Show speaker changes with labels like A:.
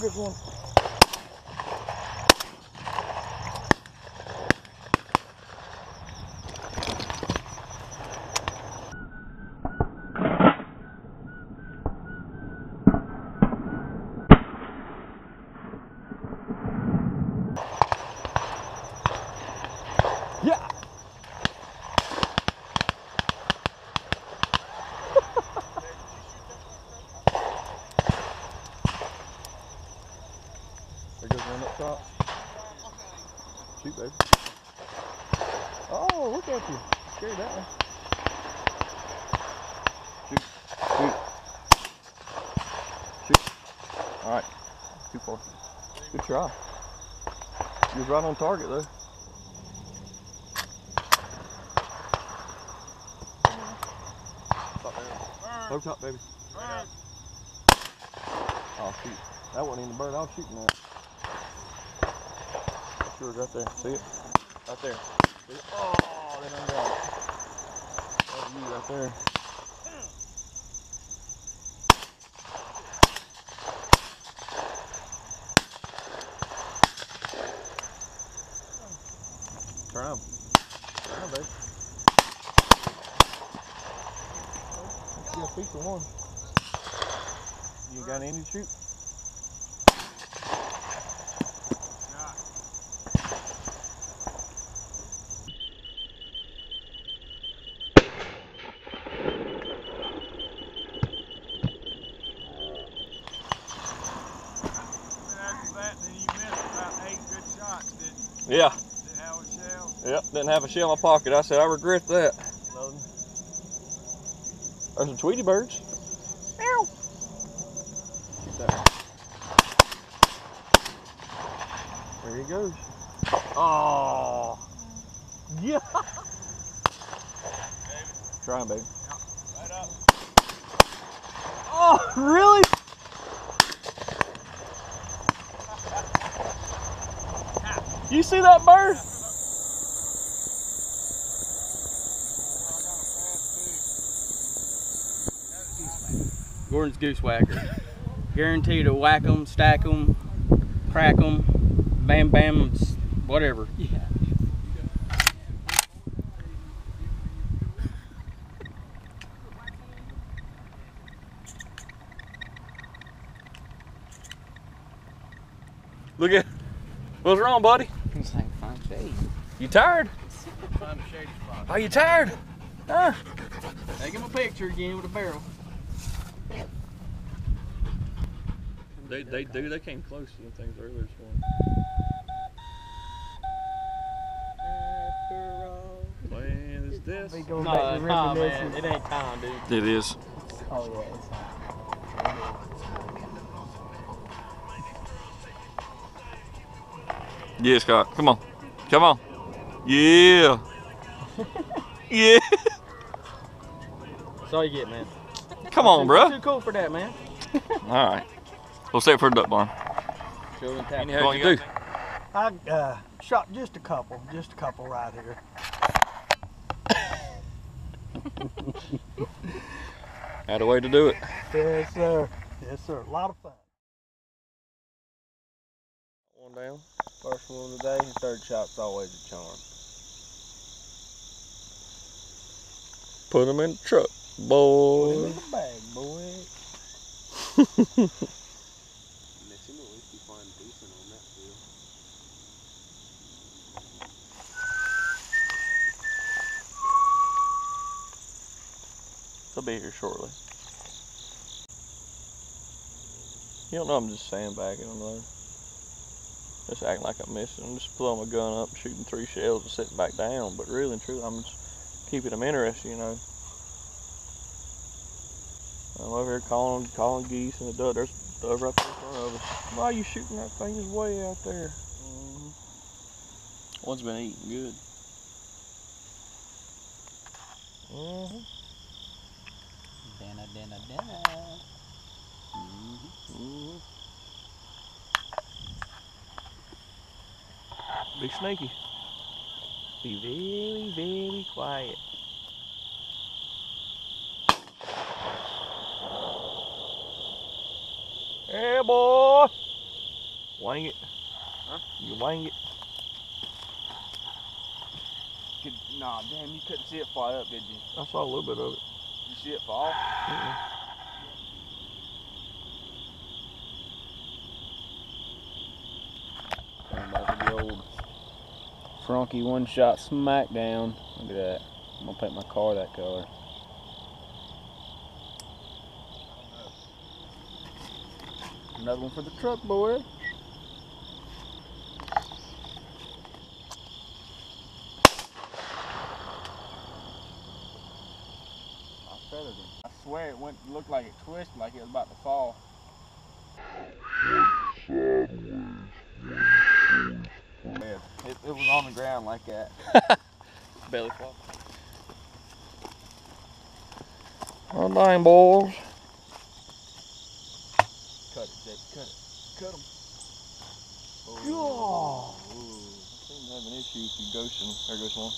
A: Good one. Yeah. There goes one up top. Shoot, baby. Oh, look at you. Scared that one. Shoot. Shoot. Shoot. Alright. Too far. Good try. You was right on target though. There. Low top, baby. Oh shoot. That wasn't even the bird I was shooting at. Sure, right there. See it? Right there. See it? Oh, they done got. That's you right there. Try 'em. Try 'em, baby. Let's get a piece of one. You got any to shoot?
B: After that, then you missed about eight good shots, didn't you?
A: Yeah.
B: Didn't have a shell.
A: Yep, didn't have a shell in my pocket. I said, I regret that. There's some Tweety birds. Meow. There he goes. Oh. Yeah. Try him, baby.
B: Right up.
A: Oh, really? You see that bird?
C: Gordon's Goose Whacker. Guaranteed to whack them, stack them, crack them, bam bam, whatever. Yeah.
A: Look at. What's wrong, buddy?
C: It's shade.
A: You tired?
B: Find a shady spot.
A: Are you tired? Huh?
C: Take him a picture again with a barrel.
A: They, they do. They came close to the things earlier this morning. Man, is this?
D: They
C: No,
D: back to
C: man, it ain't time, dude.
A: It is.
D: Oh yeah, it's not.
A: Yeah, Scott. Come on. Come on. Yeah. yeah.
C: That's all you get, man.
A: Come on, bro.
C: Too cool for that, man.
A: All right. We'll save it for the duck barn.
C: Show them tap.
A: What you do?
D: I uh, shot just a couple, just a couple right here.
A: Had a way to do it.
D: Yes, sir. Yes, sir. A lot of fun.
A: One down.
C: First one of the day, third shot's always a charm.
A: Put them in the truck,
D: Put 'em
A: boy.
D: in the bag, boy.
C: Next thing at least you find decent on that deal.
A: They'll be here shortly. You don't know I'm just sandbagging them though. Just acting like I'm missing them. Just pulling my gun up, shooting three shells and sitting back down. But really and truly, I'm just keeping them interested, you know. I'm over here calling calling geese and the dove. There's a dove right there in front of us. Why are you shooting that thing? It's way out there.
C: Mm-hmm.
A: One's been eating good. Mm-hmm.
C: Dinner, dinner, dinner.
A: Mm-hmm. Be snaky. Be very, very quiet. Hey, boy. Wang it.
C: Huh?
A: You wang it.
C: Could, nah, damn, you couldn't see it fly up, did you?
A: I saw a little bit of it.
C: You see it fall?
A: Mm-mm.
C: Going back to the old Frankie one shot smackdown. Look at that. I'm gonna paint my car that color. Another one for the truck, boy. I swear it went looked like it twisted like it was about to fall. Yeah, it, it was on the ground like that.
A: Belly flop. Oh, dang, boys.
C: Cut it, Jake. Cut it. Cut him.
D: Oh.
A: Seem to have an issue if you ghosting. There goes one.